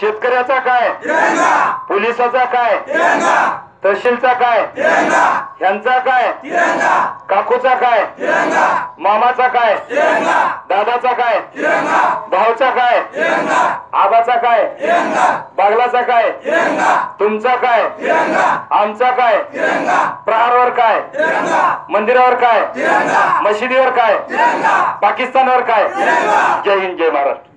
शेतकऱ्याचा काय पोलिसाचा काय तहसीलचा काय ह्यांचा काय काकूचा काय मामाचा काय दादाचा काय भाऊचा काय आबाचा काय बागलाचा काय तुमचा काय आमचा काय प्रहारवर काय मंदिरावर काय मशिदीवर काय पाकिस्तानवर काय जय हिंद जय महाराष्ट्र